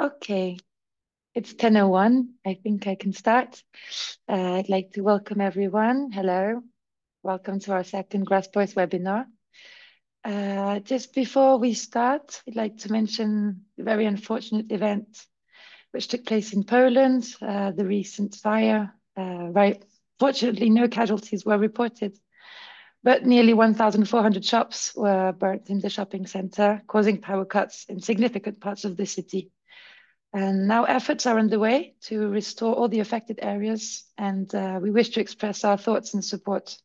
Okay, it's 10.01. I think I can start. Uh, I'd like to welcome everyone. Hello, welcome to our second GraspOS webinar. Uh, just before we start, I'd like to mention a very unfortunate event which took place in Poland, uh, the recent fire. Uh, right, fortunately, no casualties were reported, but nearly 1,400 shops were burnt in the shopping center, causing power cuts in significant parts of the city. And now efforts are underway to restore all the affected areas, and uh, we wish to express our thoughts and support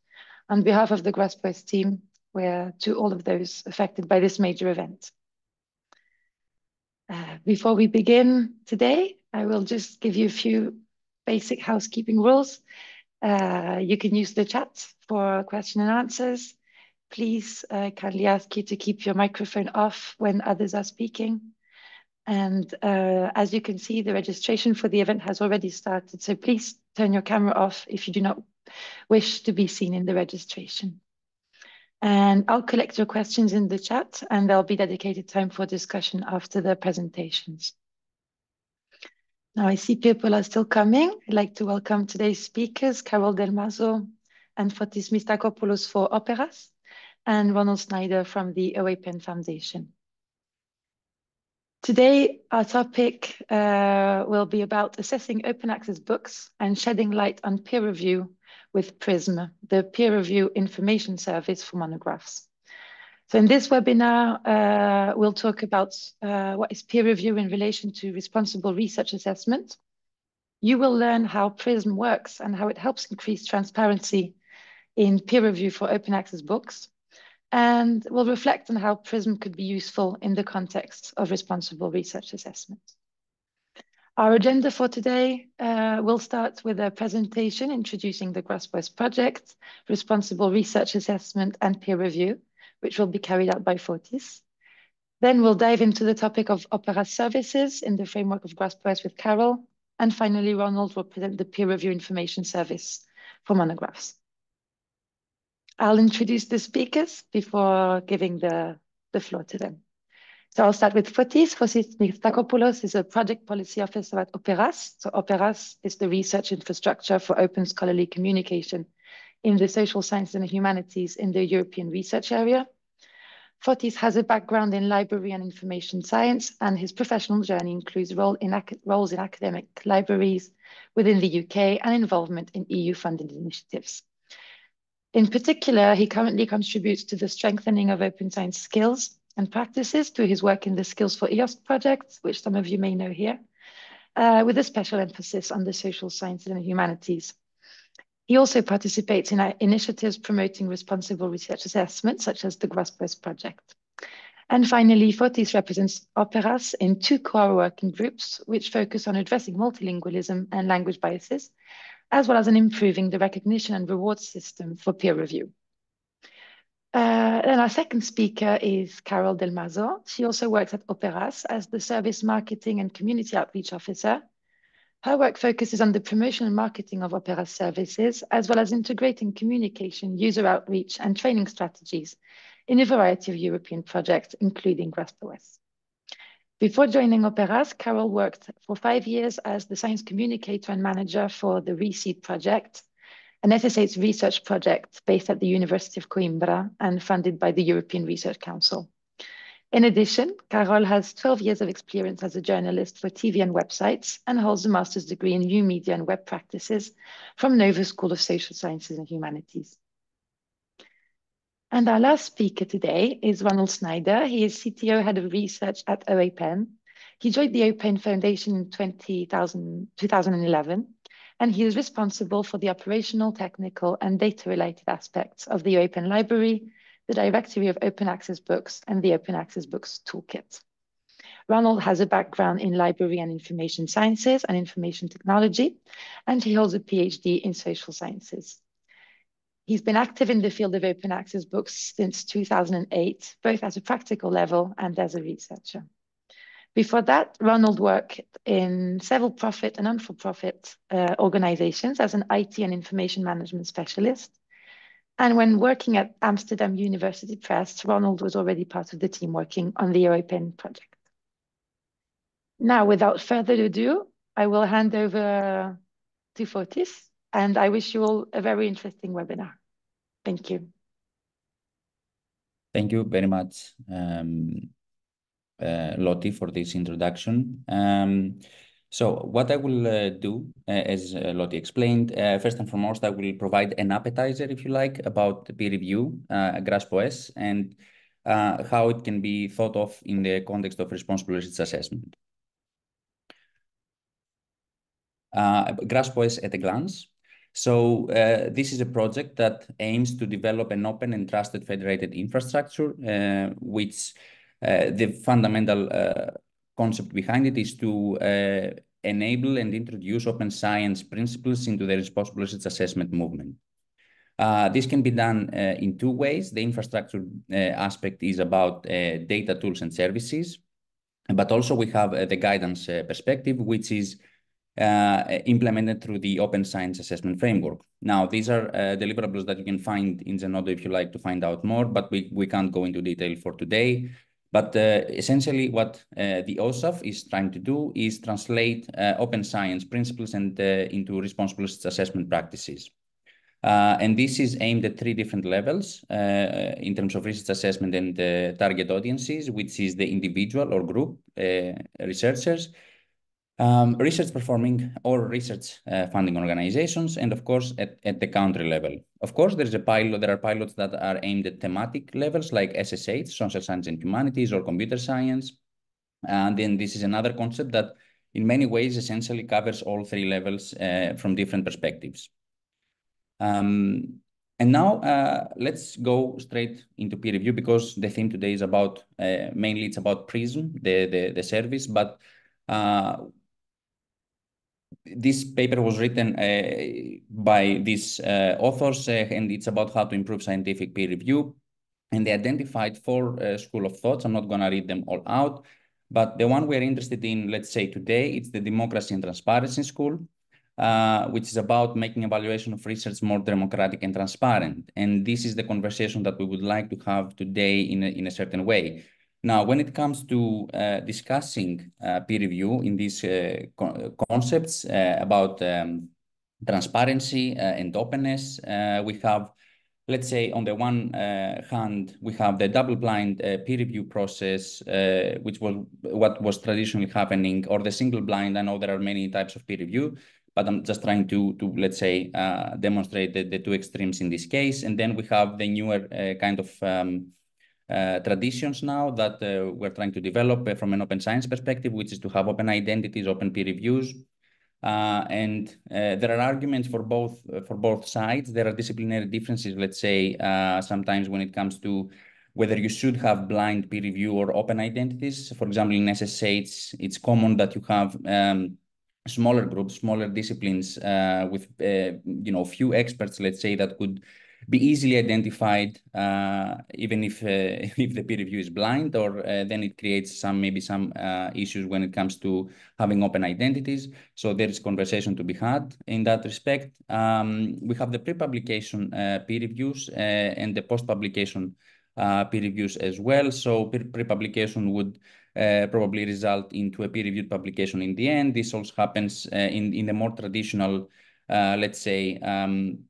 on behalf of the GraspOS team where, to all of those affected by this major event. Uh, before we begin today, I will just give you a few basic housekeeping rules. Uh, you can use the chat for question and answers. Please uh, kindly ask you to keep your microphone off when others are speaking. And uh, as you can see, the registration for the event has already started. So please turn your camera off if you do not wish to be seen in the registration. And I'll collect your questions in the chat and there'll be dedicated time for discussion after the presentations. Now I see people are still coming. I'd like to welcome today's speakers, Carol Delmazo and Fotis Mystakopoulos for Operas, and Ronald Snijder from the OAPEN Foundation. Today, our topic uh, will be about assessing open access books and shedding light on peer review with PRISM, the peer review information service for monographs. So in this webinar, uh, we'll talk about uh, what is peer review in relation to responsible research assessment. You will learn how PRISM works and how it helps increase transparency in peer review for open access books and we'll reflect on how PRISM could be useful in the context of responsible research assessment. Our agenda for today uh, will start with a presentation introducing the GraspOS project, responsible research assessment and peer review, which will be carried out by Fotis. Then we'll dive into the topic of Opera services in the framework of GraspOS with Carol. And finally, Ronald will present the peer review information service for monographs. I'll introduce the speakers before giving the, the floor to them. So I'll start with Fotis. Fotis Mystakopoulos is a project policy officer at Operas. So Operas is the research infrastructure for open scholarly communication in the social sciences and humanities in the European research area. Fotis has a background in library and information science, and his professional journey includes role in roles in academic libraries within the UK and involvement in EU-funded initiatives. In particular, he currently contributes to the strengthening of open science skills and practices through his work in the Skills for EOS project, which some of you may know here, uh, with a special emphasis on the social sciences and humanities. He also participates in initiatives promoting responsible research assessment, such as the GraspOS project. And finally, Fotis represents Operas in two core working groups, which focus on addressing multilingualism and language biases, as well as in improving the recognition and reward system for peer review. Uh, and our second speaker is Carol Delmazo. She also works at Operas as the Service Marketing and Community Outreach Officer. Her work focuses on the promotion and marketing of Operas services, as well as integrating communication, user outreach, and training strategies in a variety of European projects, including GraspOS. Before joining Operas, Carol worked for five years as the science communicator and manager for the ReSeed project, an SSH research project based at the University of Coimbra and funded by the European Research Council. In addition, Carol has 12 years of experience as a journalist for TV and websites and holds a master's degree in new media and web practices from Nova School of Social Sciences and Humanities. And our last speaker today is Ronald Snijder. He is CTO Head of Research at OAPEN. He joined the OAPEN Foundation in 2011, and he is responsible for the operational, technical, and data-related aspects of the OAPEN Library, the Directory of Open Access Books, and the Open Access Books Toolkit. Ronald has a background in library and information sciences and information technology, and he holds a PhD in social sciences. He's been active in the field of open access books since 2008, both at a practical level and as a researcher. Before that, Ronald worked in several profit and non-for-profit uh, organizations as an IT and information management specialist. And when working at Amsterdam University Press, Ronald was already part of the team working on the OAPEN project. Now, without further ado, I will hand over to Fotis, and I wish you all a very interesting webinar. Thank you. Thank you very much, um, uh, for this introduction. Um, so what I will uh, do, uh, as uh, explained, uh, first and foremost, I will provide an appetizer, if you like, about peer review, uh, GraspOS, and uh, how it can be thought of in the context of responsible research assessment. Uh, GraspOS at a glance. So uh, this is a project that aims to develop an open and trusted federated infrastructure, uh, which uh, the fundamental uh, concept behind it is to uh, enable and introduce open science principles into the responsible research assessment movement. Uh, this can be done in two ways. The infrastructure aspect is about data tools and services, but also we have the guidance perspective, which is implemented through the Open Science Assessment Framework. Now, these are deliverables that you can find in Zenodo if you like to find out more, but we, we can't go into detail for today. But uh, essentially, what uh, the OSAF is trying to do is translate uh, open science principles and into responsible assessment practices. Uh, and this is aimed at three different levels uh, in terms of research assessment and uh, target audiences, which is the individual or group researchers, um, research performing or research uh, funding organizations, and of course at, at the country level. Of course, there's a pilot. There are pilots that are aimed at thematic levels like SSH, social science and humanities, or computer science. And then this is another concept that, in many ways, essentially covers all three levels uh, from different perspectives. Um, and now uh, let's go straight into peer review because the theme today is about uh, mainly it's about Prism, the the, the service, but uh, this paper was written uh, by these uh, authors, uh, and it's about how to improve scientific peer review. And they identified four uh, school of thoughts. I'm not going to read them all out, but the one we're interested in, let's say today, it's the democracy and transparency school, uh, which is about making evaluation of research more democratic and transparent. And this is the conversation that we would like to have today in a, in a certain way. Now, when it comes to uh, discussing uh, peer review in these uh, co concepts uh, about um, transparency uh, and openness, uh, we have, let's say, on the one hand, we have the double-blind peer review process, which was what was traditionally happening, or the single-blind. I know there are many types of peer review, but I'm just trying to, to let's say, demonstrate the, the two extremes in this case. And then we have the newer kind of um, uh, traditions now that uh, we're trying to develop uh, from an open science perspective, which is to have open identities, open peer reviews. Uh, and uh, there are arguments for both for both sides. There are disciplinary differences, let's say, sometimes when it comes to whether you should have blind peer review or open identities. For example, in SSH, it's common that you have um, smaller groups, smaller disciplines with you know few experts, let's say, that could be easily identified, uh, even if uh, if the peer review is blind, or uh, then it creates some maybe some uh, issues when it comes to having open identities. So there is conversation to be had in that respect. Um, we have the pre-publication uh, peer reviews uh, and the post-publication peer reviews as well. So pre-publication would probably result into a peer-reviewed publication in the end. This also happens in in the more traditional, let's say. Um,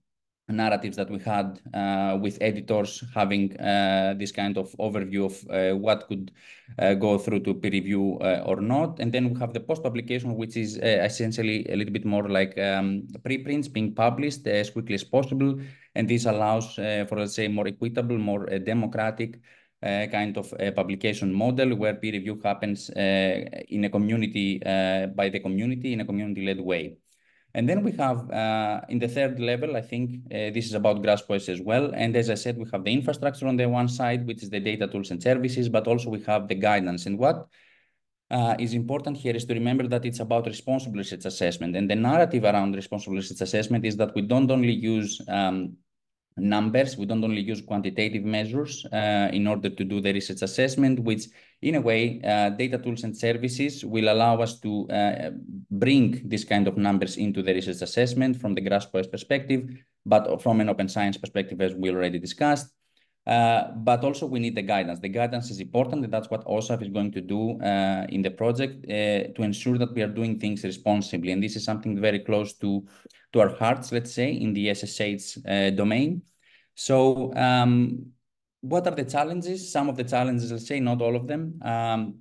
narratives that we had uh, with editors having uh, this kind of overview of uh, what could uh, go through to peer review uh, or not. And then we have the post-publication, which is uh, essentially a little bit more like um, preprints being published as quickly as possible. And this allows for, let's say, more equitable, more democratic kind of publication model where peer review happens in a community, by the community, in a community-led way. And then we have uh, in the third level, I think uh, this is about GraspOS as well. And as I said, we have the infrastructure on the one side, which is the data tools and services, but also we have the guidance. And what uh, is important here is to remember that it's about responsible research assessment. And the narrative around responsible research assessment is that we don't only use um, numbers. We don't only use quantitative measures uh, in order to do the research assessment, which in a way, uh, data tools and services will allow us to uh, bring this kind of numbers into the research assessment from the GraspOS perspective, but from an open science perspective, as we already discussed. Uh, but also we need the guidance. The guidance is important, and that's what OSAF is going to do uh, in the project uh, to ensure that we are doing things responsibly. And this is something very close to, to our hearts, let's say, in the SSH uh, domain. So um, what are the challenges? Some of the challenges, let's say, not all of them. Um,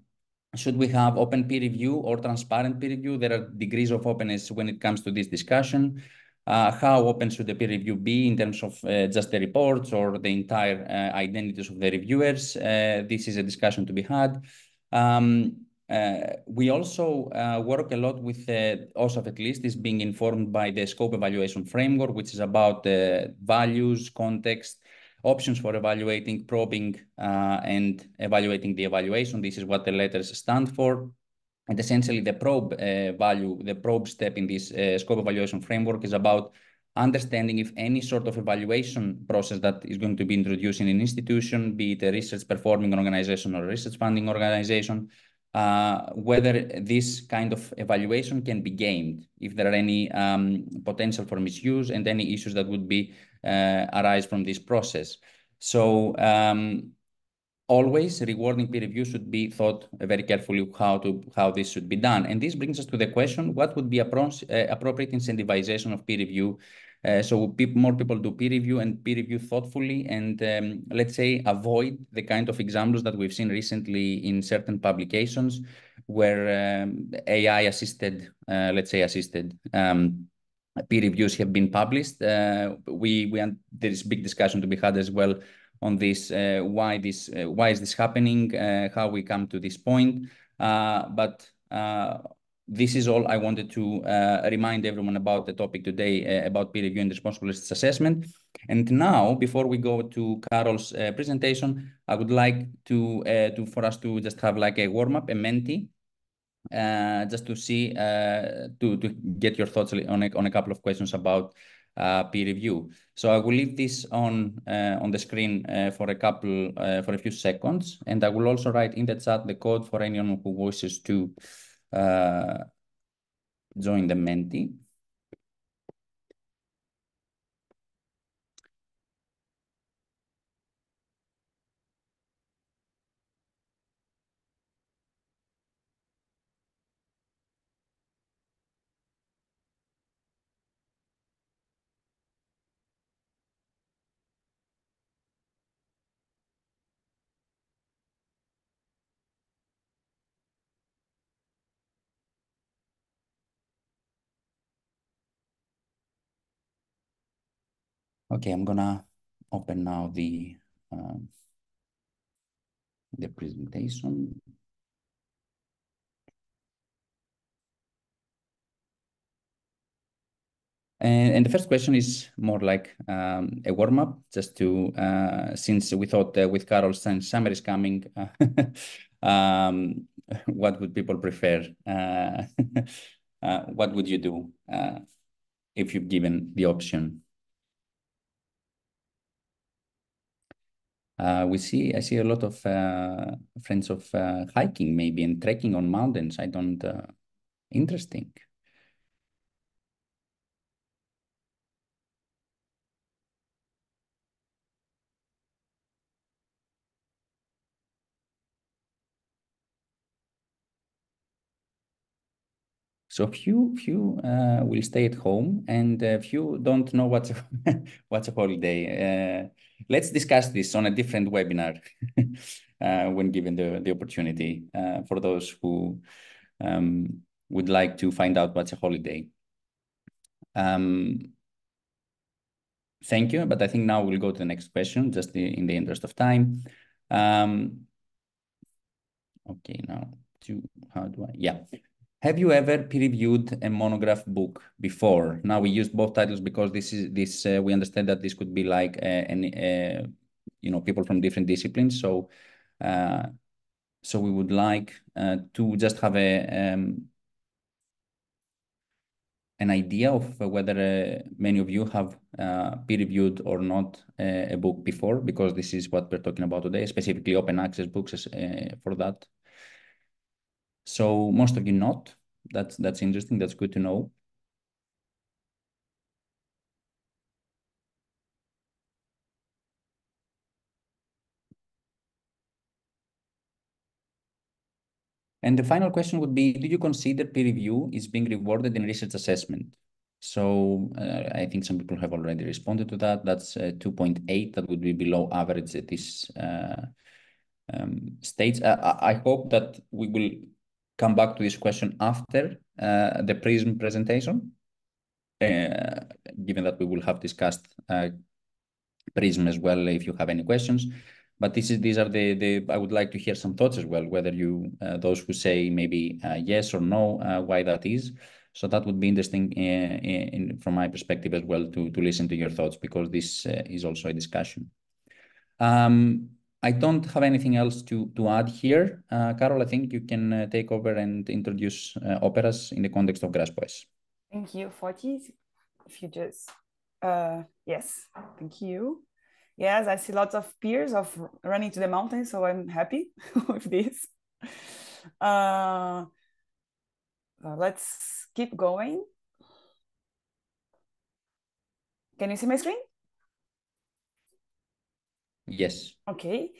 should we have open peer review or transparent peer review? There are degrees of openness when it comes to this discussion. Uh, how open should the peer review be in terms of uh, just the reports or the entire uh, identities of the reviewers? Uh, this is a discussion to be had. Um, uh, we also uh, work a lot with OSAF at least is being informed by the scope evaluation framework, which is about values, context, options for evaluating, probing, and evaluating the evaluation. This is what the letters stand for. And essentially, the probe uh, value, the probe step in this uh, scope evaluation framework is about understanding if any sort of evaluation process that is going to be introduced in an institution, be it a research performing organization or a research funding organization, uh, whether this kind of evaluation can be gamed, if there are any um, potential for misuse and any issues that would be uh, arise from this process. So um, always rewarding peer review should be thought very carefully how to how this should be done. And this brings us to the question: What would be uh, appropriate incentivization of peer review? Uh, so more people do peer review and peer review thoughtfully, and um, let's say avoid the kind of examples that we've seen recently in certain publications, where um, AI-assisted, uh, let's say, assisted. Um, peer reviews have been published. Uh, we we there is big discussion to be had as well on this, uh, why this, uh, why is this happening, uh, how we come to this point. but this is all I wanted to uh, remind everyone about the topic today uh, about peer review and responsible assessment. And now, before we go to Carol's uh, presentation, I would like to, to for us to just have like a warm up, a Menti, just to see to to get your thoughts on a, on a couple of questions about uh, peer review. So I will leave this on uh, on the screen uh, for a couple uh, for a few seconds, and I will also write in the chat the code for anyone who wishes to uh, Uh, join the Menti. Okay, I'm gonna open now the um, the presentation. And, and, the first question is more like um, a warm up, just to uh, since we thought uh, with Carol since summer is coming, uh, um, what would people prefer? Uh, uh, what would you do uh, if you've given the option? Uh, we see, I see a lot of uh, friends of uh, hiking maybe and trekking on mountains. I don't, uh, interesting. So few few uh, will stay at home, and uh, few don't know what's a, what's a holiday. Uh, let's discuss this on a different webinar uh, when given the the opportunity uh, for those who um, would like to find out what's a holiday. Um, thank you, but I think now we'll go to the next question, just in the interest of time. Um, okay, now to how do I? Yeah. Have you ever peer-reviewed a monograph book before? Now we use both titles because this is this uh, we understand that this could be like uh, any uh, you know people from different disciplines. So uh, so we would like uh, to just have a um, an idea of whether uh, many of you have peer-reviewed or not a book before, because this is what we're talking about today, specifically open access books for that. So most of you not. That's that's interesting. That's good to know. And the final question would be, do you consider peer review is being rewarded in research assessment? So uh, I think some people have already responded to that. That's uh, 2.8. That would be below average at this uh, um, stage. I, I hope that we will come back to this question after uh, the PRISM presentation, uh, given that we will have discussed PRISM as well if you have any questions. But this is these are the the I would like to hear some thoughts as well, whether you uh, those who say maybe uh, yes or no, uh, why that is. So that would be interesting in, in, from my perspective as well to to listen to your thoughts because this is also a discussion. Um, I don't have anything else to, to add here. Uh, Carol, I think you can uh, take over and introduce uh, operas in the context of GraspOS. Thank you, Fotis. If you just, yes, thank you yes, I see lots of peers of running to the mountains, so I'm happy with this. Uh, let's keep going. Can you see my screen? Yes. Okay.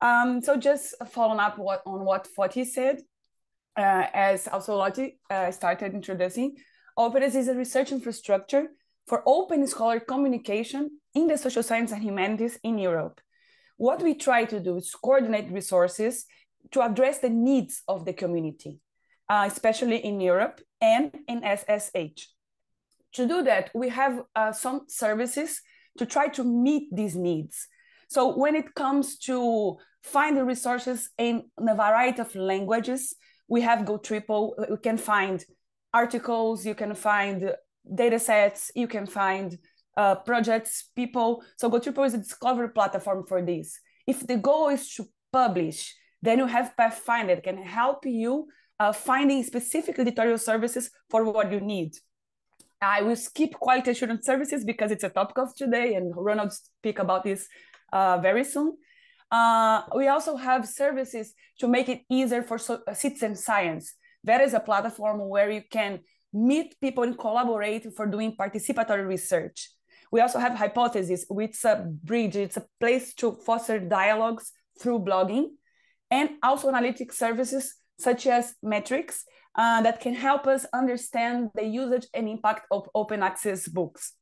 Um, so just following up what, on what Foti said, uh, as also Lottie uh, started introducing, Operas is a research infrastructure for open scholar communication in the social science and humanities in Europe. What we try to do is coordinate resources to address the needs of the community, uh, especially in Europe and in SSH. To do that, we have uh, some services to try to meet these needs. So when it comes to find the resources in a variety of languages, we have GoTriple, we can find articles, you can find data sets, you can find uh, projects, people. So GoTriple is a discovery platform for this. If the goal is to publish, then you have Pathfinder that can help you uh, finding specific editorial services for what you need. I will skip quality assurance services because it's a topic of today, and Ronald speak about this uh, very soon. Uh, we also have services to make it easier for so, uh, citizen science. That is a platform where you can meet people and collaborate for doing participatory research. We also have Hypotheses, which is a bridge, it's a place to foster dialogues through blogging, and also analytic services such as metrics uh, that can help us understand the usage and impact of open access books.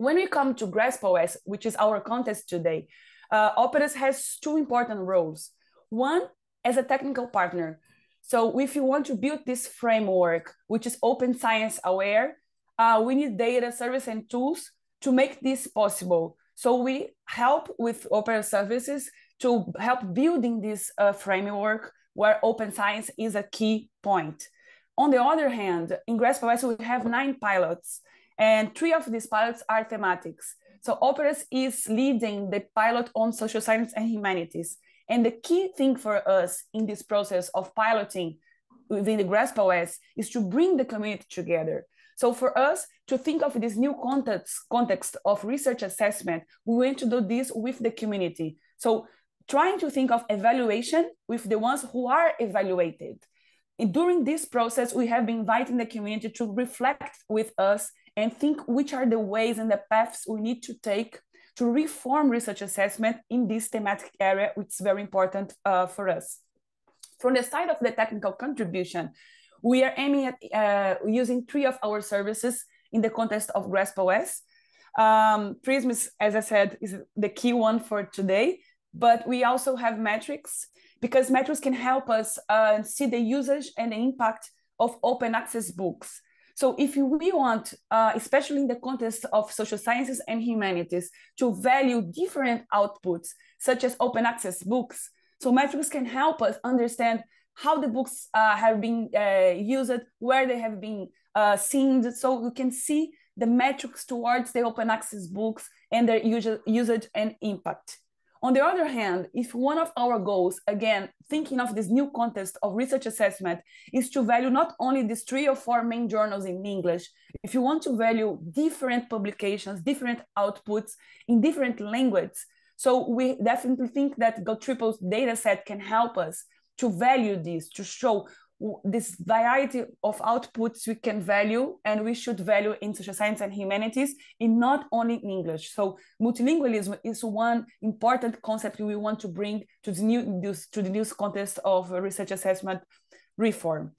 When we come to GraspOS, which is our contest today, uh, Operas has two important roles. One, as a technical partner. So if you want to build this framework, which is open science aware, uh, we need data, service, and tools to make this possible. So we help with Opera services to help building this uh, framework where open science is a key point. On the other hand, in GraspOS, we have nine pilots, and three of these pilots are thematics. So Operas is leading the pilot on social science and humanities. And the key thing for us in this process of piloting within the GraspOS is to bring the community together. So for us to think of this new context, context of research assessment, we want to do this with the community. So trying to think of evaluation with the ones who are evaluated. And during this process, we have been inviting the community to reflect with us and think which are the ways and the paths we need to take to reform research assessment in this thematic area, which is very important uh, for us. From the side of the technical contribution, we are aiming at uh, using three of our services in the context of GraspOS. Um, Prism, is, as I said, is the key one for today, but we also have metrics because metrics can help us uh, see the usage and the impact of open access books. So if we want, uh, especially in the context of social sciences and humanities, to value different outputs, such as open access books, so metrics can help us understand how the books uh, have been uh, used, where they have been uh, seen, so we can see the metrics towards the open access books and their usage and impact. On the other hand, if one of our goals, again, thinking of this new context of research assessment, is to value not only these three or four main journals in English, if you want to value different publications, different outputs in different languages, so we definitely think that GoTriple's data set can help us to value this, to show this variety of outputs we can value and we should value in social science and humanities in not only in English. So multilingualism is one important concept we want to bring to the new to the new context of research assessment reform.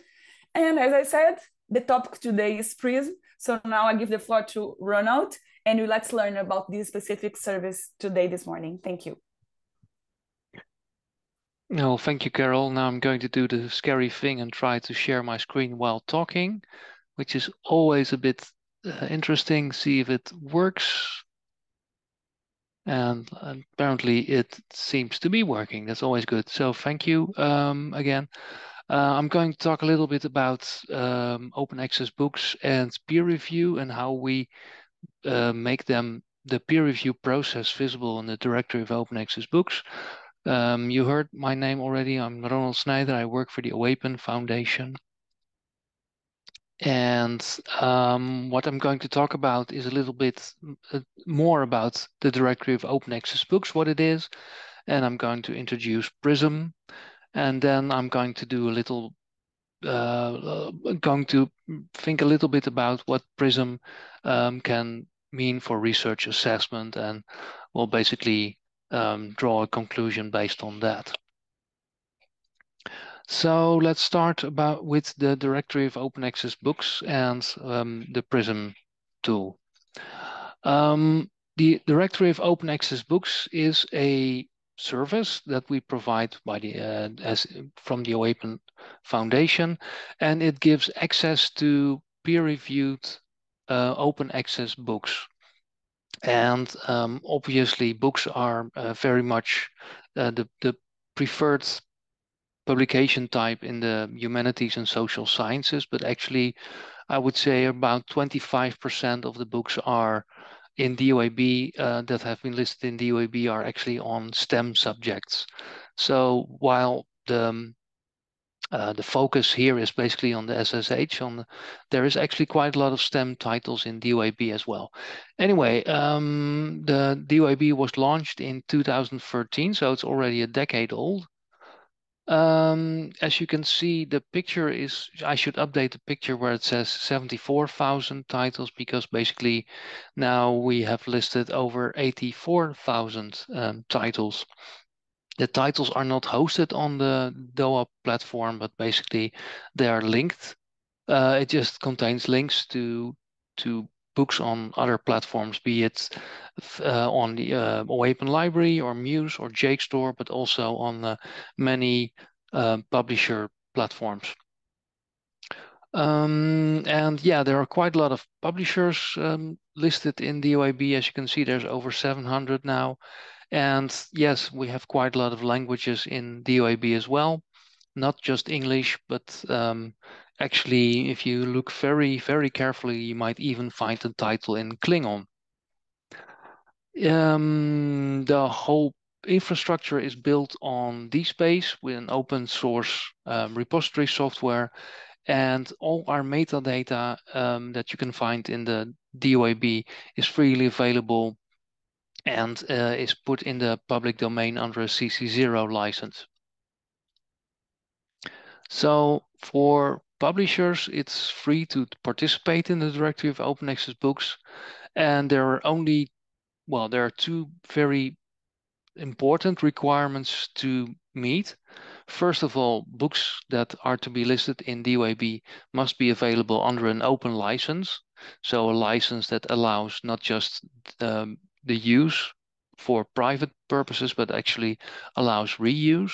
And as I said, the topic today is PRISM. So now I give the floor to Ronald and let's learn about this specific service today this morning. Thank you. No, thank you, Carol. Now I'm going to do the scary thing and try to share my screen while talking, which is always a bit uh, interesting. See if it works. And apparently it seems to be working. That's always good. So thank you um, again. Uh, I'm going to talk a little bit about um, open access books and peer review and how we uh, make them the peer review process visible in the directory of open access books. Um, you heard my name already. I'm Ronald Snijder. I work for the OAPEN Foundation. And um, what I'm going to talk about is a little bit uh, more about the directory of open access books, what it is. And I'm going to introduce PRISM. And then I'm going to do a little, uh, uh, going to think a little bit about what PRISM um, can mean for research assessment and well, basically um, draw a conclusion based on that. So let's start about with the directory of open access books and um, the PRISM tool. Um, the directory of open access books is a service that we provide by the uh, as from the OAPEN Foundation, and it gives access to peer-reviewed uh, open access books. And um, obviously, books are uh, very much uh, the, the preferred publication type in the humanities and social sciences, but actually, I would say about 25% of the books are in DOAB uh, that have been listed in DOAB are actually on STEM subjects. So while the um, uh, the focus here is basically on the SSH. On the, there is actually quite a lot of STEM titles in DOAB as well. Anyway, um, the DOAB was launched in 2013, so it's already a decade old. Um, as you can see, the picture is, I should update the picture where it says 74,000 titles because basically now we have listed over 84,000 um, titles the titles are not hosted on the DOAB platform, but basically they are linked. Uh, it just contains links to to books on other platforms, be it uh, on the uh, Library or Muse or JSTOR, but also on uh, many uh, publisher platforms. Um, and yeah, there are quite a lot of publishers um, listed in DOAB. As you can see, there's over 700 now. And yes, we have quite a lot of languages in DOAB as well, not just English, but um, actually, if you look very, very carefully, you might even find the title in Klingon. Um, the whole infrastructure is built on DSpace with an open source um, repository software and all our metadata um, that you can find in the DOAB is freely available and uh, is put in the public domain under a CC0 license. So for publishers, it's free to participate in the directory of open access books. And there are only, well, there are two very important requirements to meet. First of all, books that are to be listed in DOAB must be available under an open license. So a license that allows not just um, the use for private purposes, but actually allows reuse.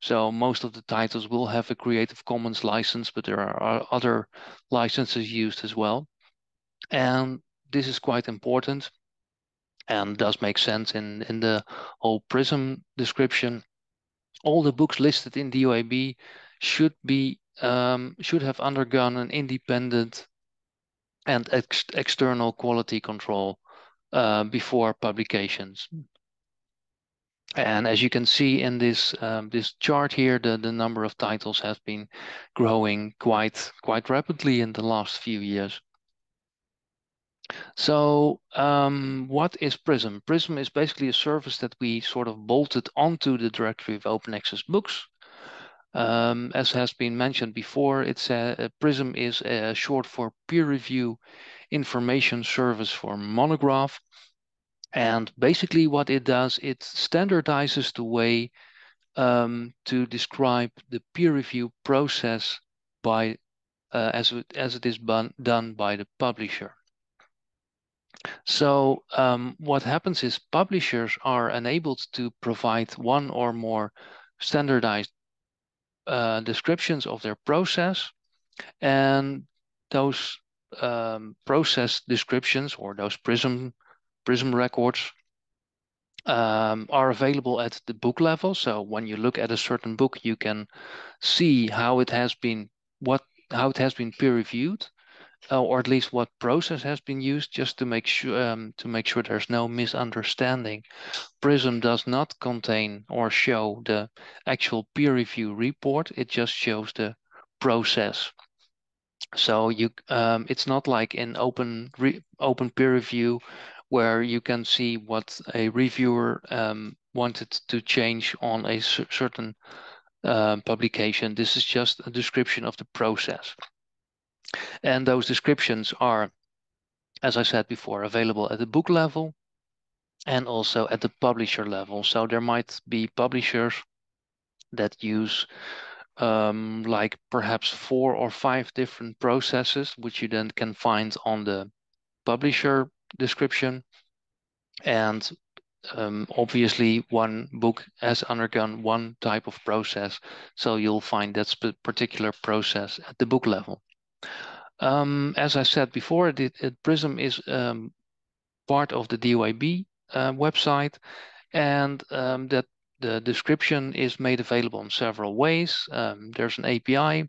So most of the titles will have a Creative Commons license, but there are other licenses used as well. And this is quite important and does make sense in, in the whole PRISM description. All the books listed in DOAB should be um, should have undergone an independent and ex external quality control uh, before publications. And as you can see in this um, this chart here, the, the number of titles has been growing quite quite rapidly in the last few years. So um, what is PRISM? PRISM is basically a service that we sort of bolted onto the directory of open access books. Um, as has been mentioned before, it's a, PRISM is a short for peer review information service for Monograph. And basically what it does, it standardizes the way um, to describe the peer review process by uh, as, it, as it is done by the publisher. So um, what happens is publishers are enabled to provide one or more standardized uh, descriptions of their process and those um, process descriptions or those prism prism records um, are available at the book level. So when you look at a certain book, you can see how it has been what how it has been peer reviewed, or at least what process has been used, just to make sure um, to make sure there's no misunderstanding. Prism does not contain or show the actual peer review report. It just shows the process. So you, um, it's not like in open open peer review where you can see what a reviewer um, wanted to change on a certain uh, publication. This is just a description of the process. And those descriptions are, as I said before, available at the book level and also at the publisher level. So there might be publishers that use um, like perhaps four or five different processes, which you then can find on the publisher description. And um, obviously, one book has undergone one type of process, so you'll find that particular process at the book level. Um, as I said before, Prism is um, part of the DOAB uh, website, and um, that the description is made available in several ways. Um, there's an API.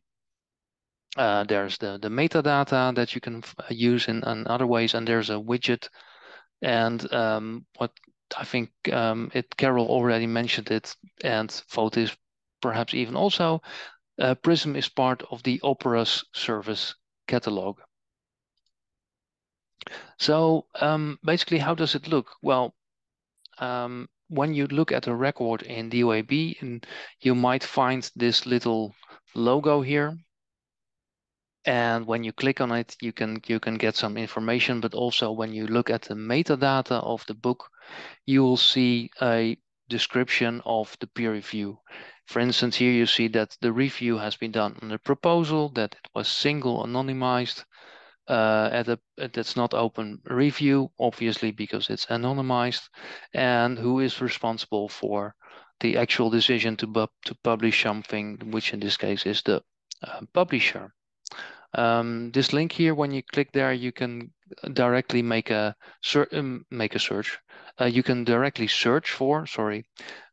Uh, there's the, the metadata that you can use in, in, other ways, and there's a widget. And um, what I think um, it Carol already mentioned it, and Fotis perhaps even also. Uh, Prism is part of the Operas service catalog. So um, basically, how does it look? Well, um, when you look at a record in DOAB, and you might find this little logo here. And when you click on it, you can you can get some information. But also, when you look at the metadata of the book, you will see a description of the peer review. For instance, here you see that the review has been done on the proposal, that it was single anonymized, uh, at a that's not open review, obviously because it's anonymized, and who is responsible for the actual decision to to publish something, which in this case is the uh, publisher. Um, this link here, when you click there, you can directly make a um, make a search. Uh, you can directly search for, sorry,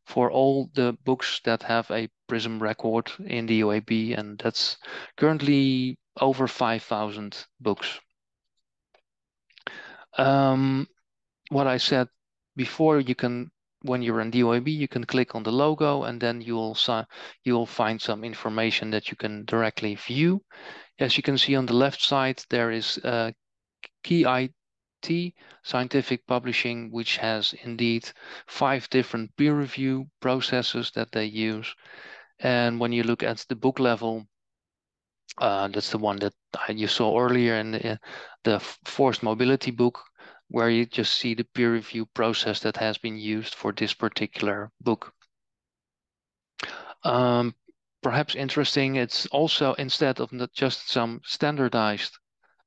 for all the books that have a Prism record in the OAB, and that's currently over 5,000 books. Um, what I said before, you can, when you're in the DOAB, you can click on the logo and then you'll, you'll find some information that you can directly view. As you can see on the left side, there is uh, Key IT, Scientific Publishing, which has indeed five different peer review processes that they use. And when you look at the book level, uh, that's the one that you saw earlier in the, the forced mobility book, where you just see the peer review process that has been used for this particular book. Um, perhaps interesting, it's also instead of not just some standardized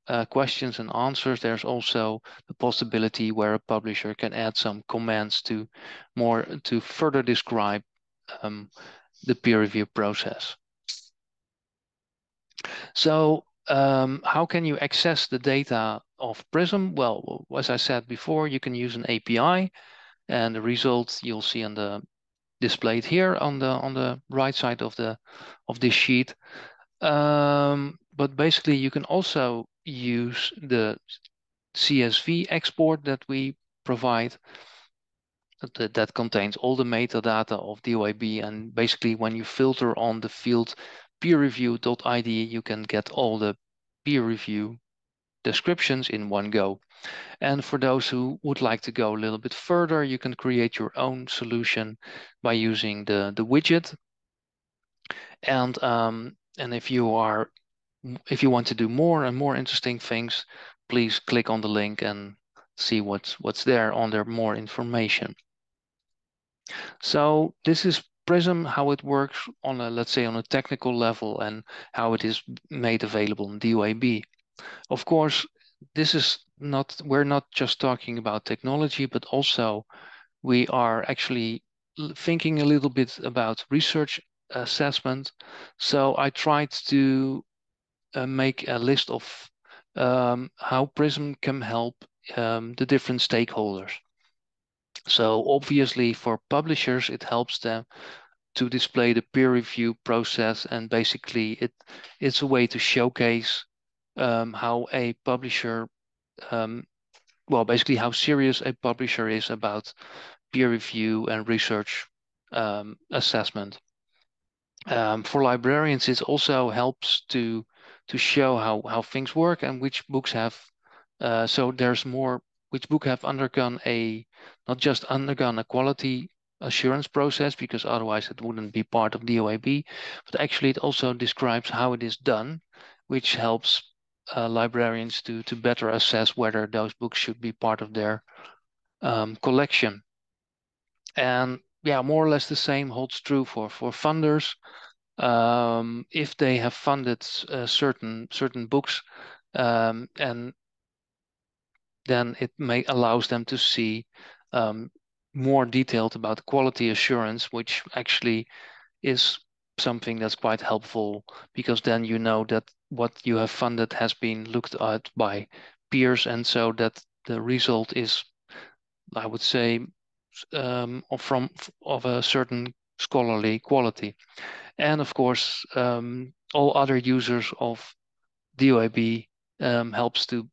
uh, questions and answers, there's also the possibility where a publisher can add some comments to more to further describe um, the peer review process. So um, how can you access the data of Prism? Well, as I said before, you can use an API and the results you'll see on the displayed here on the on the right side of the of this sheet. Um, but basically you can also use the CSV export that we provide that, that contains all the metadata of DOAB and basically when you filter on the field peerreview.id, you can get all the peer review descriptions in one go. And for those who would like to go a little bit further, you can create your own solution by using the, the widget. And, um, and if you are, if you want to do more and more interesting things, please click on the link and see what's, what's there under more information. So this is Prism, how it works on a, let's say, on a technical level and how it is made available in DOAB. Of course, this is not, we're not just talking about technology, but also we are actually thinking a little bit about research assessment. So I tried to uh, make a list of um, how Prism can help um, the different stakeholders. So obviously for publishers, it helps them to display the peer review process and basically it it's a way to showcase um, how a publisher um, well basically how serious a publisher is about peer review and research um, assessment um, for librarians it also helps to to show how how things work and which books have uh, so there's more which book have undergone a not just undergone a quality assurance process because otherwise it wouldn't be part of DOAB, but actually it also describes how it is done, which helps uh, librarians to, to better assess whether those books should be part of their um, collection. And yeah, more or less the same holds true for, for funders. Um, if they have funded uh, certain certain books um, and then it may allows them to see um, more detailed about quality assurance, which actually is something that's quite helpful because then you know that what you have funded has been looked at by peers and so that the result is i would say um, from of a certain scholarly quality. And of course um, all other users of DOAB um, helps to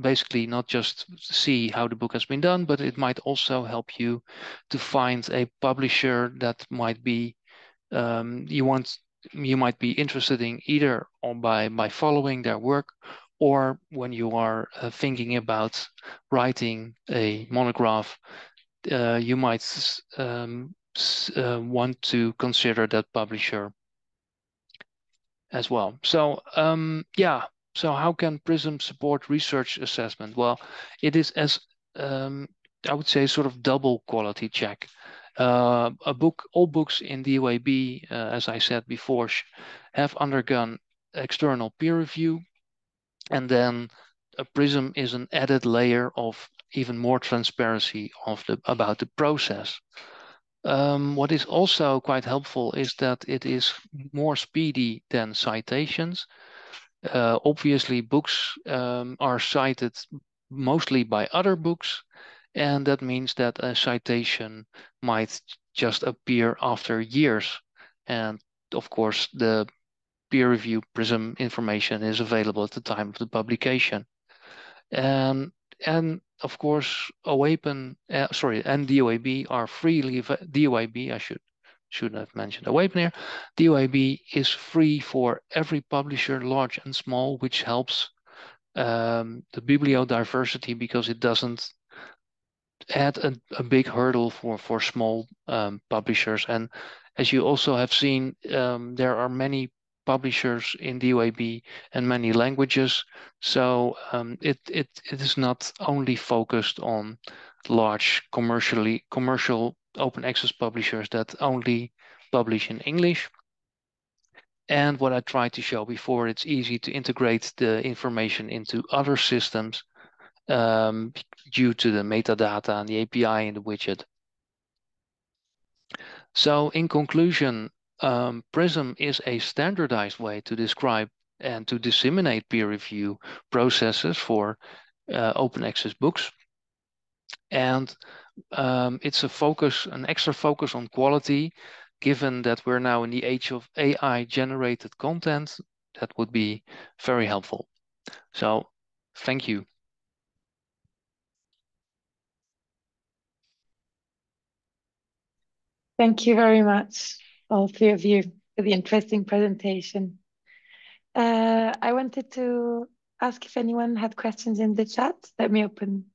basically not just see how the book has been done, but it might also help you to find a publisher that might be um, you want you might be interested in either by by following their work or when you are uh, thinking about writing a monograph uh, you might um, uh, want to consider that publisher as well so um, yeah so how can PRISM support research assessment? Well, it is as um, I would say sort of double quality check. Uh, a book, all books in DOAB, uh, as I said before, have undergone external peer review, and then a Prism is an added layer of even more transparency of the about the process. Um, what is also quite helpful is that it is more speedy than citations. Uh, obviously, books um, are cited mostly by other books, and that means that a citation might just appear after years. And of course, the peer review PRISM information is available at the time of the publication. And, and of course, OAPEN, uh, sorry, and DOAB are freely, DOAB, I should shouldn't have mentioned OAPEN. DOAB is free for every publisher, large and small, which helps um, the bibliodiversity because it doesn't add a, a big hurdle for, for small um, publishers. And as you also have seen, um, there are many publishers in DOAB and many languages. So um, it, it, it is not only focused on large commercially commercial open access publishers that only publish in English. And what I tried to show before, it's easy to integrate the information into other systems um, due to the metadata and the API in the widget. So in conclusion, um, PRISM is a standardized way to describe and to disseminate peer review processes for uh, open access books. And um, it's a focus, an extra focus on quality, given that we're now in the age of AI generated content, that would be very helpful. So thank you. Thank you very much, all three of you, for the interesting presentation. Uh, I wanted to ask if anyone had questions in the chat. Let me open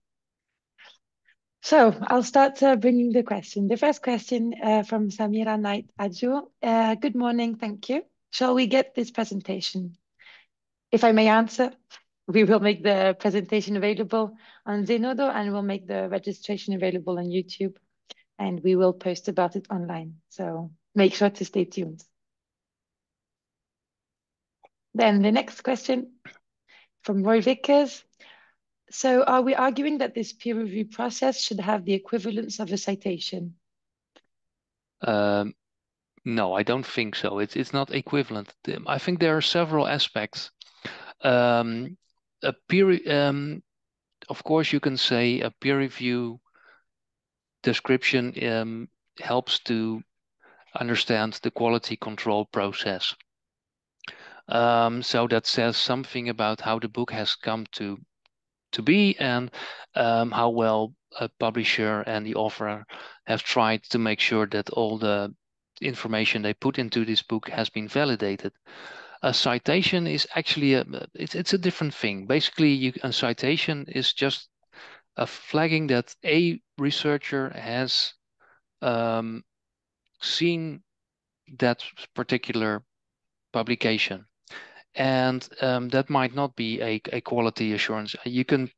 so I'll start uh, bringing the question. The first question uh, from Samira Knight Aju. Uh, good morning, thank you. Shall we get this presentation? If I may answer, we will make the presentation available on Zenodo and we'll make the registration available on YouTube and we will post about it online. So make sure to stay tuned. Then the next question from Roy Vickers. So are we arguing that this peer review process should have the equivalence of a citation? Um, no, I don't think so. It's it's not equivalent. I think there are several aspects. Um, a peer, um, of course, you can say a peer review description um, helps to understand the quality control process. Um, so that says something about how the book has come to to be and um, how well a publisher and the author have tried to make sure that all the information they put into this book has been validated. A citation is actually a it's it's a different thing. Basically, you, a citation is just a flagging that a researcher has um, seen that particular publication, and um, that might not be a, a quality assurance. You can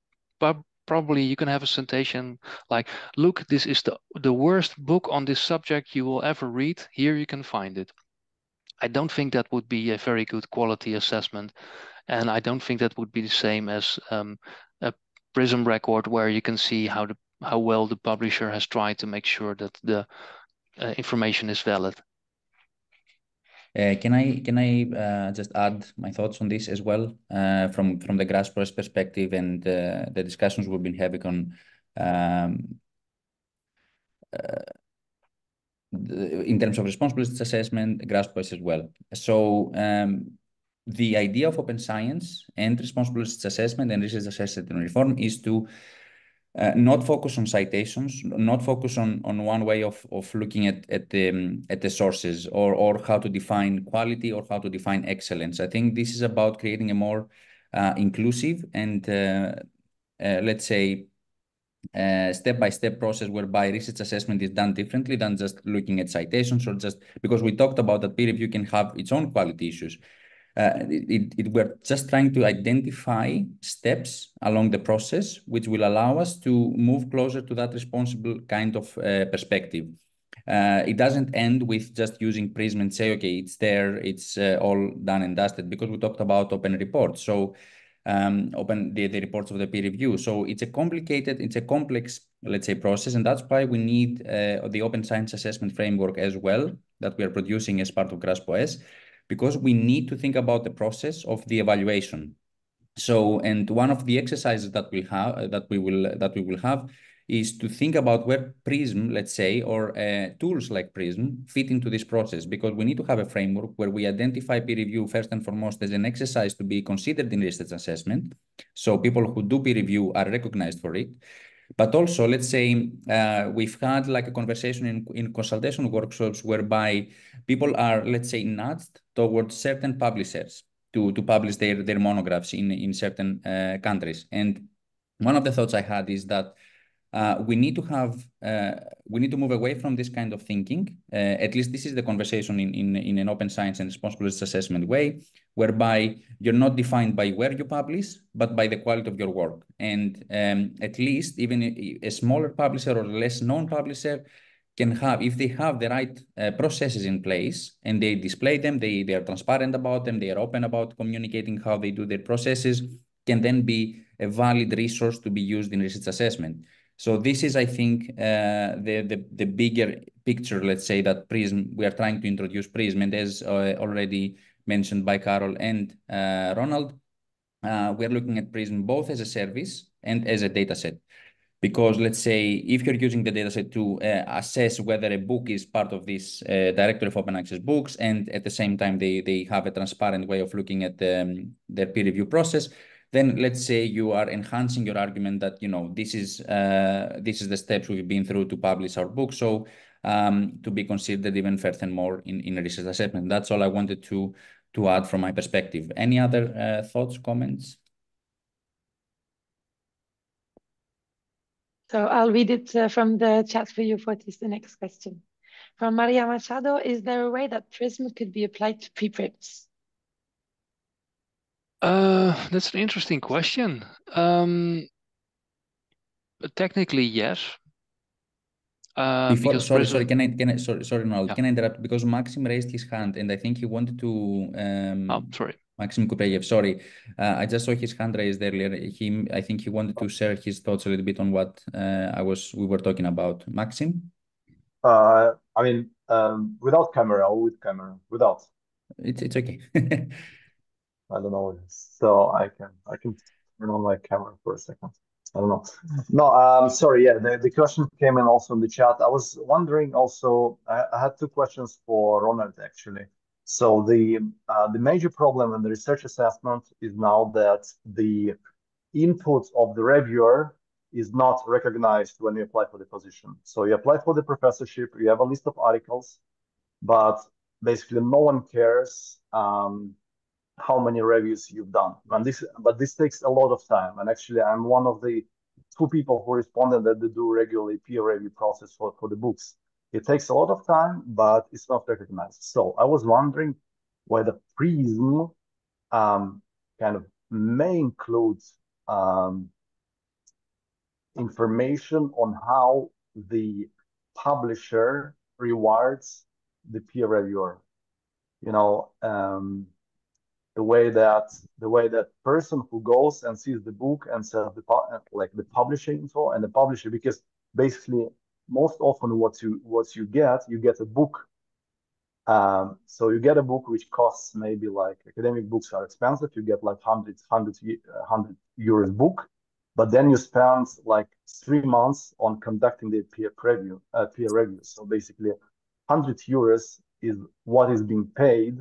probably you can have a citation like, look, this is the, the worst book on this subject you will ever read. Here you can find it. I don't think that would be a very good quality assessment. And I don't think that would be the same as um, a PRISM record where you can see how the how well the publisher has tried to make sure that the information is valid. Uh, can I can I uh, just add my thoughts on this as well uh, from from the GraspOS perspective and uh, the discussions we've been having on um, uh, in terms of responsible assessment, GraspOS as well. So um, the idea of open science and responsible assessment and research assessment reform is to uh, not focus on citations, not focus on, on one way of, of looking at, at, the, um, at the sources or, or how to define quality or how to define excellence. I think this is about creating a more uh, inclusive and, uh, uh let's say, uh, step-by-step -step process whereby research assessment is done differently than just looking at citations or just because we talked about that peer review can have its own quality issues. Uh, it, it, we're just trying to identify steps along the process which will allow us to move closer to that responsible kind of uh, perspective. Uh, it doesn't end with just using Prism and say, okay, it's there, it's uh, all done and dusted, because we talked about open reports. So um, open the, the reports of the peer review. So it's a complicated, it's a complex, let's say, process. And that's why we need uh, the open science assessment framework as well that we are producing as part of GraspOS because we need to think about the process of the evaluation. So, and one of the exercises that we have uh, that we will that we will have is to think about where Prism, let's say, or uh, tools like Prism fit into this process, because we need to have a framework where we identify peer review first and foremost as an exercise to be considered in research assessment. So people who do peer review are recognized for it. But also, let's say uh, we've had like a conversation in, in consultation workshops whereby people are, let's say, nudged towards certain publishers to, to publish their, their monographs in, in certain uh, countries. And one of the thoughts I had is that uh, we need to have uh, we need to move away from this kind of thinking. Uh, at least this is the conversation in, in, in an open science and responsible assessment way, whereby you're not defined by where you publish, but by the quality of your work. And um, at least even a smaller publisher or less known publisher can have, if they have the right uh, processes in place and they display them, they, they are transparent about them, they are open about communicating how they do their processes, can then be a valid resource to be used in research assessment. So this is, I think, uh, the, the, the bigger picture, let's say, that Prism, we are trying to introduce Prism. And as uh, already mentioned by Carol and uh, Ronald, uh, we're looking at Prism both as a service and as a data set. Because let's say if you're using the dataset to uh, assess whether a book is part of this uh, directory of open access books, and at the same time they, they have a transparent way of looking at um, their peer review process, then let's say you are enhancing your argument that you know this is uh, this is the steps we've been through to publish our book. So um, to be considered even further more in, in research assessment. That's all i wanted to to add from my perspective. Any other uh, thoughts comments so i'll read it uh, from the chat for you for this the next question from maria machado is there a way that prism could be applied to preprints uh, that's an interesting question. Um, technically, yes. Uh, Before, because sorry, Prism, sorry, can I, can I, sorry, sorry, Noel, Yeah. can I interrupt? Because Maxim raised his hand and I think he wanted to, um, oh, sorry. Maxim Kupreyev, sorry. Uh, I just saw his hand raised earlier. He, I think he wanted to share his thoughts a little bit on what uh, I was, we were talking about. Maxim? Uh, I mean, um, without camera or with camera? Without. It's, it's okay. I don't know. So I can I can turn on my camera for a second. I don't know. No, um, sorry. Yeah, the, the question came in also in the chat. I was wondering also. I, I had two questions for Ronald actually. So the uh, the major problem in the research assessment is now that the input of the reviewer is not recognized when you apply for the position. So you apply for the professorship, you have a list of articles, but basically no one cares um, how many reviews you've done. And this, but this takes a lot of time. And actually, I'm one of the two people who responded that they do regularly peer review process for, for the books. It takes a lot of time, but it's not recognized. So I was wondering whether Prism um, kind of may include um, information on how the publisher rewards the peer reviewer. You know, um, the way that the way that person who goes and sees the book and says the like the publishing info and the publisher, because basically most often what you what you get you get a book. Um, so you get a book which costs maybe like academic books are expensive. You get like 100, 100, 100 euros book, but then you spend like three months on conducting the peer review. Uh, peer review. So basically, 100 euros is what is being paid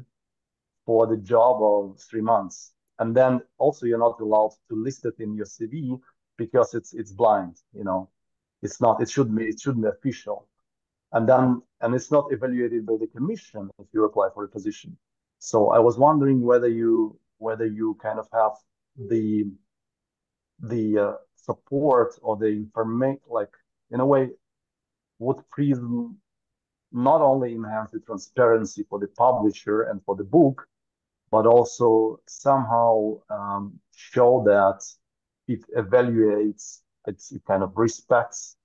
for the job of three months. And then also you're not allowed to list it in your CV because it's it's blind, you know. It's not, it should be it should be official. And then and it's not evaluated by the commission if you apply for a position. So I was wondering whether you whether you kind of have the the uh, support or the information like in a way would Prism not only enhance the transparency for the publisher and for the book, but also somehow um, show that it evaluates, it's, it kind of respects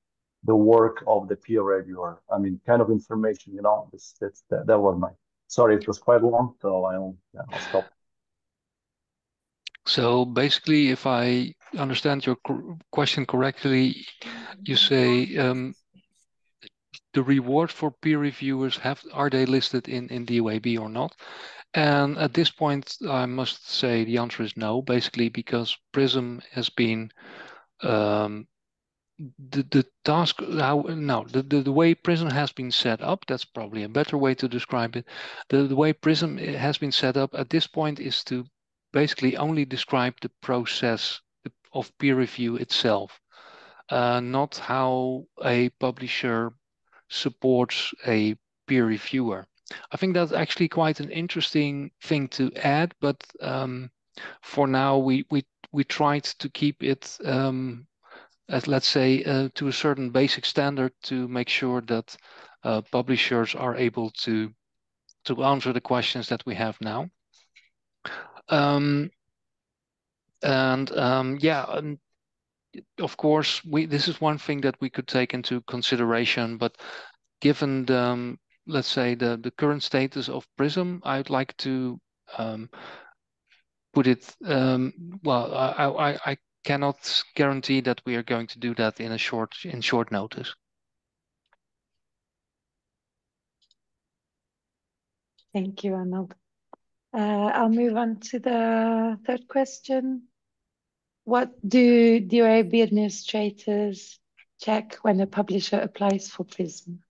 the work of the peer reviewer. I mean, kind of information, you know, that, that was my, sorry, it was quite long, so I'll, yeah, I'll stop. So basically, if I understand your question correctly, you say um, the reward for peer reviewers have are they listed in in DOAB or not? And at this point, I must say the answer is no, basically because Prism has been um, the the task how now the, the the way Prism has been set up. That's probably a better way to describe it. The the way Prism has been set up at this point is to basically only describe the process of peer review itself, uh, not how a publisher supports a peer reviewer. I think that's actually quite an interesting thing to add, but um, for now we we we tried to keep it um, let's say uh, to a certain basic standard to make sure that uh, publishers are able to to answer the questions that we have now. Um, and um, yeah, of course, we this is one thing that we could take into consideration. But given the um, let's say the the current status of Prism, I'd like to um, put it. Um, well, I, I I cannot guarantee that we are going to do that in a short in short notice. Thank you, Ronald. Uh, I'll move on to the third question. What do DOAB administrators check when a publisher applies for PRISM?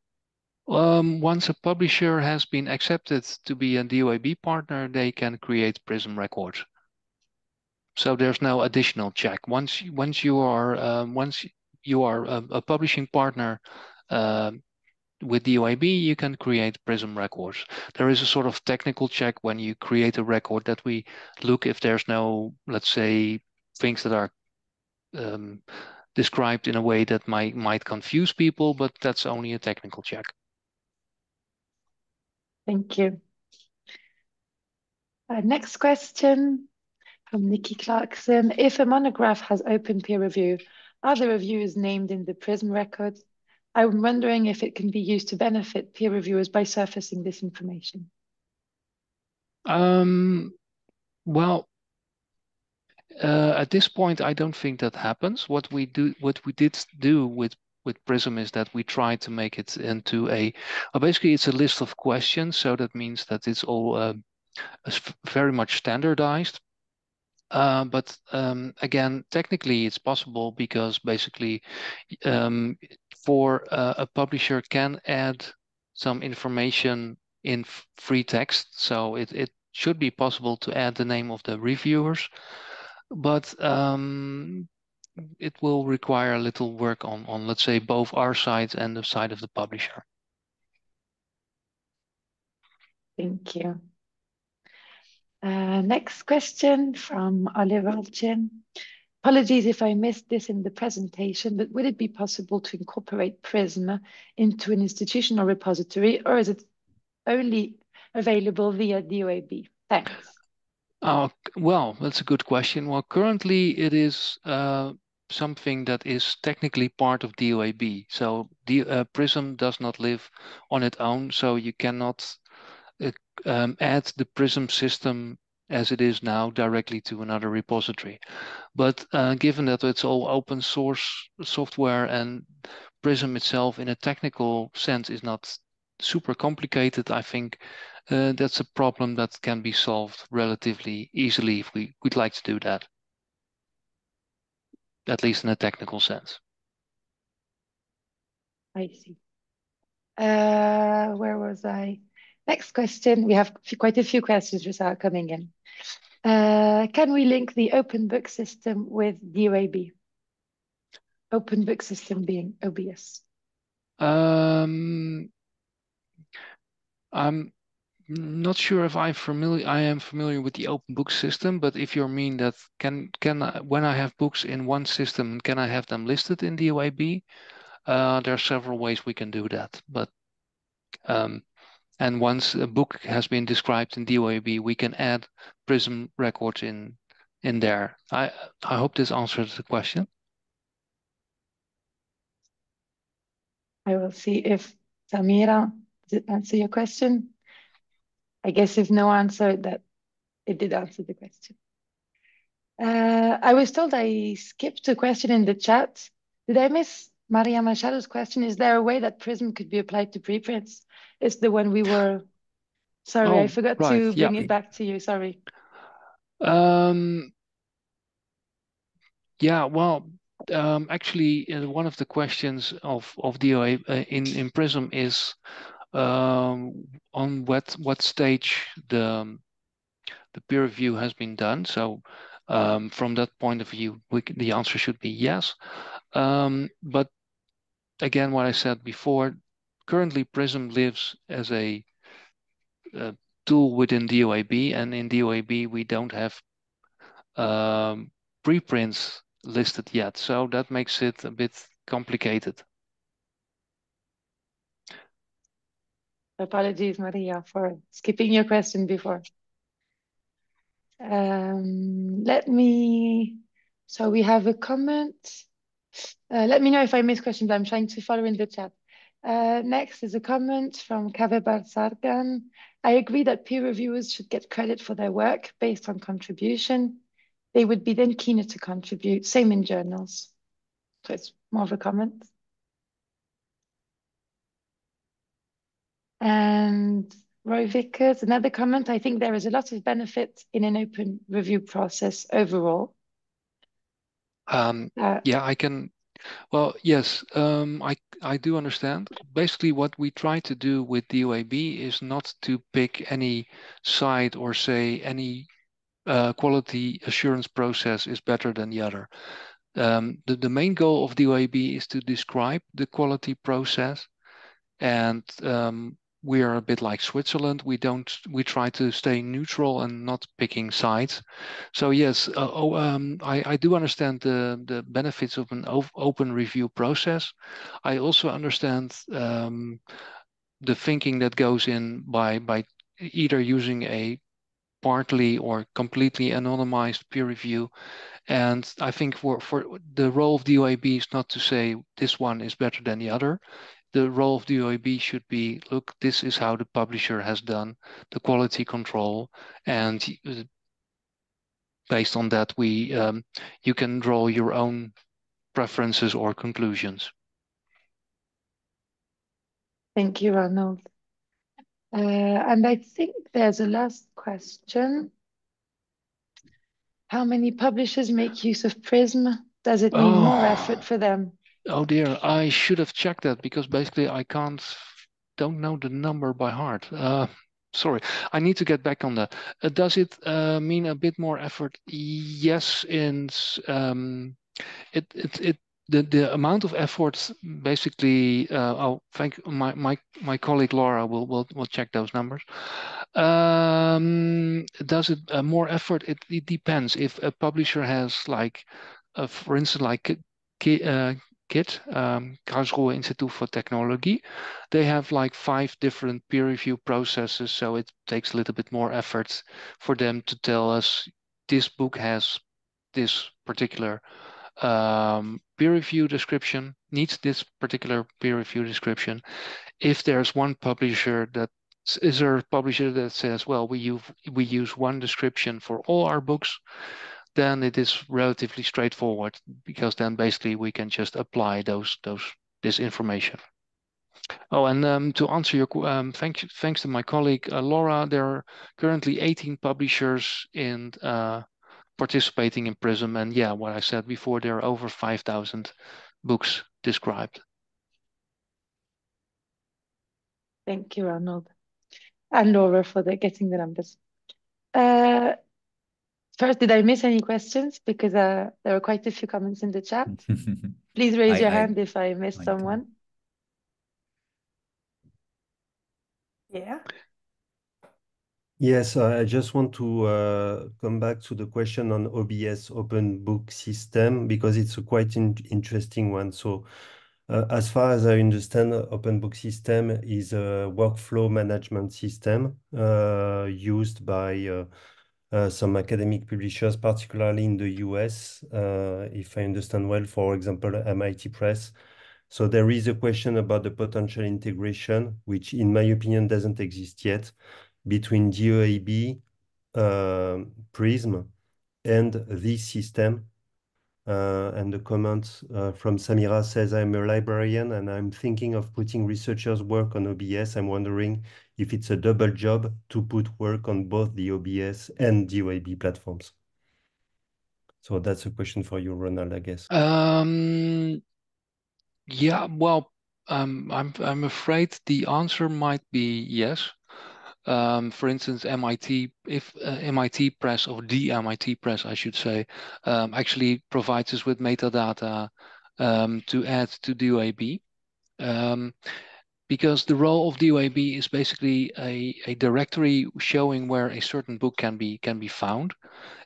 Um, once a publisher has been accepted to be a DOAB partner, they can create PRISM records. So there's no additional check. Once once you are um, once you are a, a publishing partner uh, with DOAB, you can create PRISM records. There is a sort of technical check when you create a record that we look if there's no, let's say, things that are um, described in a way that might might confuse people, but that's only a technical check. Thank you. Uh, next question from Nikki Clarkson. If a monograph has open peer review, are the reviewers named in the PRISM record? I'm wondering if it can be used to benefit peer reviewers by surfacing this information. Um, well, uh, at this point, I don't think that happens. What we do, what we did do with with Prism is that we try to make it into a, uh, basically it's a list of questions. So that means that it's all uh, very much standardized. Uh, but um, again, technically it's possible because basically um, for uh, a publisher can add some information in free text. So it, it should be possible to add the name of the reviewers, but um, it will require a little work on, on, let's say, both our side and the side of the publisher. Thank you. Uh, next question from Oliver Chen. Apologies if I missed this in the presentation, but would it be possible to incorporate Prism into an institutional repository, or is it only available via DOAB? Thanks. Uh, well, that's a good question. Well, currently it is uh, something that is technically part of DOAB. So the Prism does not live on its own, so you cannot um, add the Prism system as it is now directly to another repository. But uh, given that it's all open source software and Prism itself in a technical sense is not super complicated, I think uh, that's a problem that can be solved relatively easily if we would like to do that, at least in a technical sense. I see. Uh, where was I? Next question. We have quite a few questions which are coming in. Uh, can we link the open book system with DOAB? Open book system being OBS. Um, I'm not sure if I'm familiar. I am familiar with the open book system, but if you mean that can when I have books in one system, can I have them listed in DOAB? Uh, there are several ways we can do that, but um, and once a book has been described in DOAB, we can add Prism records in in there. I I hope this answers the question. I will see if Samira did answer your question. I guess if no answer, that it did answer the question. Uh, I was told I skipped a question in the chat. Did I miss Maria Machado's question? Is there a way that Prism could be applied to preprints? Is the one we were. Sorry, oh, I forgot right. to bring yeah. it back to you. Sorry. Um. Yeah. Well, um, actually, uh, one of the questions of of DOA uh, in in Prism is um, on what what stage the the peer review has been done. So um, from that point of view, we, the answer should be yes. Um, but again, what I said before, currently Prism lives as a, a tool within DOAB, and in DOAB we don't have um, preprints listed yet. So that makes it a bit complicated. Apologies, Maria, for skipping your question before. Um, let me, so we have a comment. Uh, let me know if I miss questions. I'm trying to follow in the chat. Uh, next is a comment from Kavebar Sargan. I agree that peer reviewers should get credit for their work based on contribution. They would be then keener to contribute. Same in journals. So it's more of a comment. And Roy Vickers, another comment. I think there is a lot of benefit in an open review process overall. Um, uh, yeah, I can. Well, yes, um, I I do understand. Basically, what we try to do with DOAB is not to pick any side or say any uh, quality assurance process is better than the other. Um, the, the main goal of DOAB is to describe the quality process and um, we are a bit like Switzerland. We don't. We try to stay neutral and not picking sides. So yes, uh, oh, um, I, I do understand the the benefits of an open review process. I also understand um, the thinking that goes in by by either using a partly or completely anonymized peer review. And I think for, for the role of DOAB is not to say this one is better than the other. The role of DOAB should be, look, this is how the publisher has done the quality control. And uh, based on that, we um, you can draw your own preferences or conclusions. Thank you, Ronald. Uh, and I think there's a last question. How many publishers make use of Prism? Does it mean oh. more effort for them? Oh dear, I should have checked that because basically I can't, don't know the number by heart. Uh, sorry, I need to get back on that. Uh, does it uh, mean a bit more effort? Yes, in um, it, it, it the, the amount of effort basically uh, oh thank my, my my colleague Laura will will, will check those numbers um, does it uh, more effort it, it depends if a publisher has like uh, for instance like uh, KIT, um, Karlsruhe Institute for Technology, they have like five different peer review processes. So it takes a little bit more effort for them to tell us this book has this particular um, peer review description, needs this particular peer review description. If there's one publisher that is there a publisher that says, well, we use, we use one description for all our books, then it is relatively straightforward because then basically we can just apply those those this information. Oh, and um, to answer your um, thanks thanks to my colleague uh, Laura, there are currently 18 publishers in uh, participating in Prism. And yeah, what I said before, there are over 5,000 books described. Thank you, Ronald. And Laura for the getting the numbers. Uh, first, did I miss any questions? Because uh, there are quite a few comments in the chat. Please raise I, your I, hand if I missed I someone. Yeah. Yes, I just want to uh, come back to the question on OBS open book system because it's a quite in interesting one. So uh, as far as I understand, open book system is a workflow management system uh, used by uh, uh, some academic publishers, particularly in the US, uh, if I understand well, for example, MIT Press. So there is a question about the potential integration, which in my opinion doesn't exist yet between DOAB, uh, Prism, and this system. Uh, and the comment uh, from Samira says, I'm a librarian and I'm thinking of putting researchers' work on OBS. I'm wondering if it's a double job to put work on both the OBS and DOAB platforms. So that's a question for you, Ronald, I guess. Um, yeah, well, um, I'm I'm afraid the answer might be yes um, for instance, MIT, if uh, MIT Press or the MIT Press, I should say, um, actually provides us with metadata um, to add to DOAB. Um, because the role of DOAB is basically a, a directory showing where a certain book can be can be found,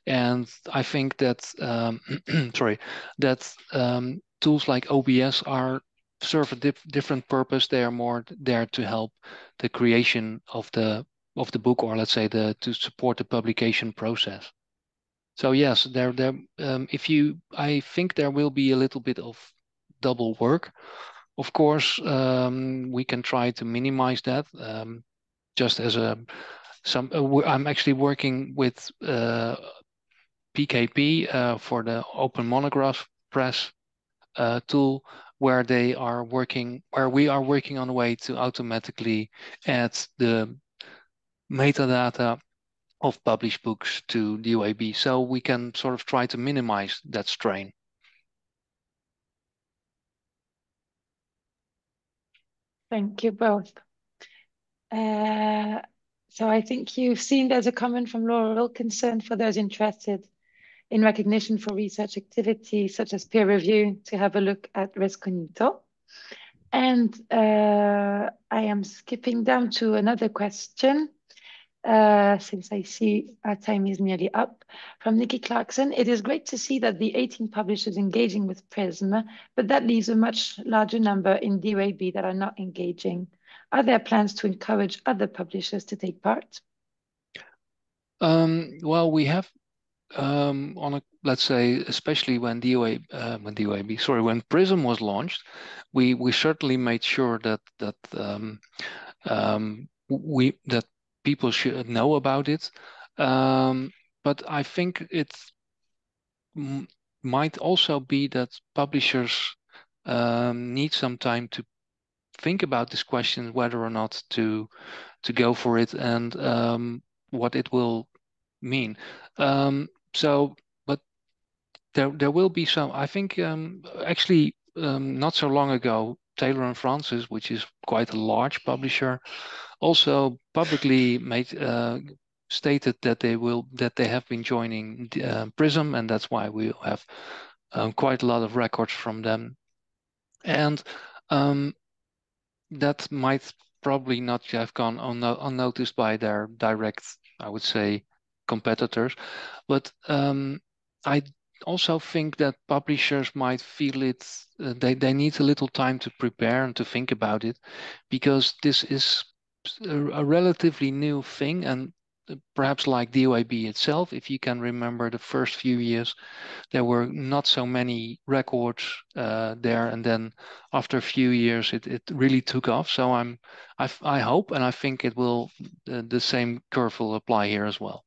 and I think that um, sorry that um, tools like OBS are serve a dif different purpose. They are more there to help the creation of the of the book, or let's say the to support the publication process. So yes, there there um, if you I think there will be a little bit of double work. Of course, um, we can try to minimize that. Um, just as a some, uh, I'm actually working with uh, PKP uh, for the Open Monograph Press uh, tool, where they are working, where we are working on a way to automatically add the metadata of published books to the DOAB. So we can sort of try to minimize that strain. Thank you both. Uh, so I think you've seen there's a comment from Laura Wilkinson for those interested in recognition for research activity such as peer review to have a look at Rescognito. And uh, I am skipping down to another question uh, since I see our time is nearly up. From Nikki Clarkson, it is great to see that the 18 publishers engaging with PRISM, but that leaves a much larger number in DOAB that are not engaging. Are there plans to encourage other publishers to take part? Um, well, we have um, on a let's say especially when DOA uh, when DOAB sorry when Prism was launched, we we certainly made sure that that um, um, we that people should know about it. Um, but I think it might also be that publishers um, need some time to think about this question whether or not to to go for it and um, what it will mean. Um, so, but there there will be some. I think um, actually um, not so long ago, Taylor and Francis, which is quite a large publisher, also publicly made uh, stated that they will that they have been joining uh, Prism, and that's why we have um, quite a lot of records from them, and um, that might probably not have gone unnoticed by their direct, I would say, competitors. But um, I also think that publishers might feel it, uh, they, they need a little time to prepare and to think about it because this is a, a relatively new thing. And perhaps like DOAB itself, if you can remember the first few years, there were not so many records uh, there, and then after a few years, it, it really took off. So I'm I, I hope and I think it will uh, the same curve will apply here as well.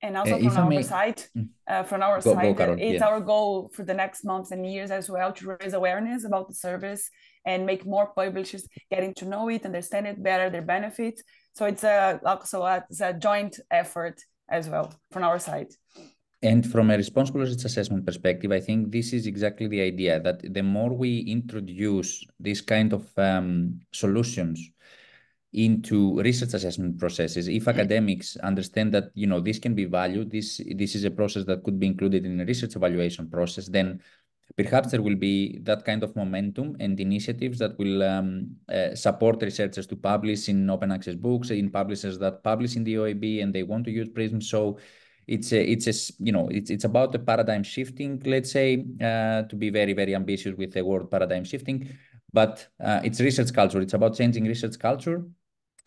And also uh, from our may... side, mm. uh, from our go, side, it's yeah. our goal for the next months and years as well to raise awareness about the service and make more publishers getting to know it, understand it better, their benefits. So it's a also a, it's a joint effort as well from our side. And from a responsible research assessment perspective, I think this is exactly the idea that the more we introduce this kind of um, solutions into research assessment processes. If academics understand that you know this can be valued this this is a process that could be included in a research evaluation process then perhaps there will be that kind of momentum and initiatives that will um, uh, support researchers to publish in open access books in publishers that publish in DOAB and they want to use prism. So it's a, it's a, you know it's it's about the paradigm shifting let's say uh, to be very very ambitious with the word paradigm shifting. But uh, it's research culture. It's about changing research culture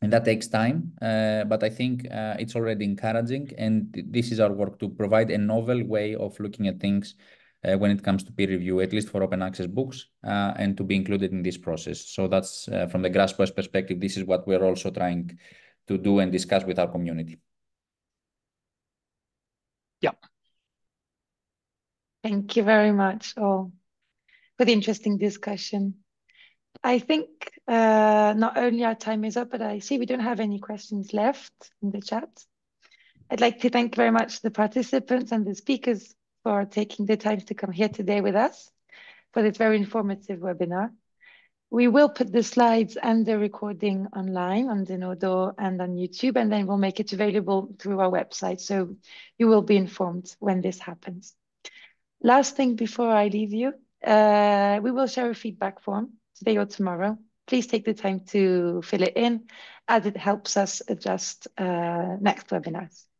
and that takes time uh, but i think uh, it's already encouraging. And this is our work to provide a novel way of looking at things uh, when it comes to peer review at least for open access books uh, and to be included in this process. So that's uh, from the GraspOS perspective this is what we're also trying to do and discuss with our community. Yeah. Thank you very much all for the interesting discussion I think uh, not only our time is up, but I see we don't have any questions left in the chat. I'd like to thank very much the participants and the speakers for taking the time to come here today with us for this very informative webinar. We will put the slides and the recording online on Zenodo and on YouTube, and then we'll make it available through our website. So you will be informed when this happens. Last thing before I leave you, uh, we will share a feedback form today or tomorrow, please take the time to fill it in as it helps us adjust uh, next webinars.